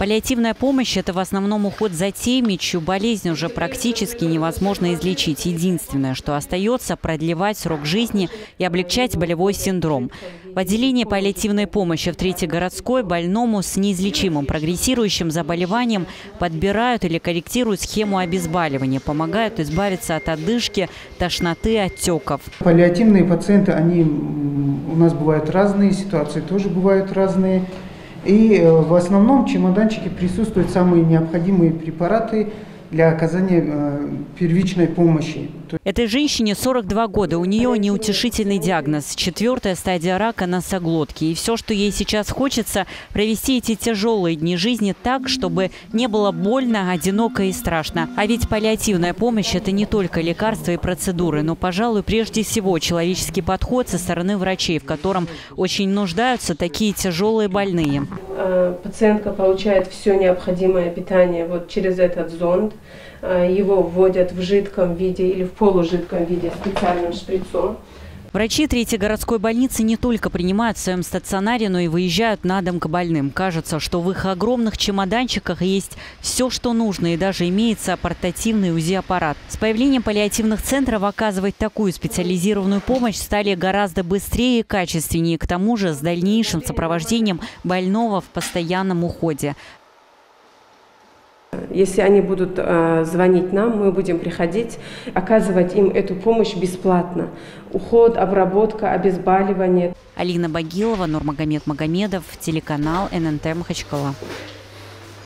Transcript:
Паллиативная помощь – это в основном уход за теми, чью болезнь уже практически невозможно излечить. Единственное, что остается – продлевать срок жизни и облегчать болевой синдром. В отделении паллиативной помощи в Третьей городской больному с неизлечимым прогрессирующим заболеванием подбирают или корректируют схему обезболивания, помогают избавиться от одышки, тошноты, отеков. Паллиативные пациенты, они у нас бывают разные, ситуации тоже бывают разные. И э, в основном в чемоданчике присутствуют самые необходимые препараты для оказания э, первичной помощи. Этой женщине 42 года. У нее неутешительный диагноз – четвертая стадия рака носоглотки. И все, что ей сейчас хочется – провести эти тяжелые дни жизни так, чтобы не было больно, одиноко и страшно. А ведь паллиативная помощь – это не только лекарства и процедуры, но, пожалуй, прежде всего человеческий подход со стороны врачей, в котором очень нуждаются такие тяжелые больные. Э, пациентка получает все необходимое питание вот через этот зонд. Э, его вводят в жидком виде или в полужидком виде специальным шприцом. Врачи Третьей городской больницы не только принимают в своем стационаре, но и выезжают на дом к больным. Кажется, что в их огромных чемоданчиках есть все, что нужно, и даже имеется портативный УЗИ-аппарат. С появлением паллиативных центров оказывать такую специализированную помощь стали гораздо быстрее и качественнее, к тому же с дальнейшим сопровождением больного в постоянном уходе. Если они будут э, звонить нам, мы будем приходить, оказывать им эту помощь бесплатно. Уход, обработка, обезболивание. Алина Багилова, Нурмагомед Магомедов, телеканал ННТ Махачкала.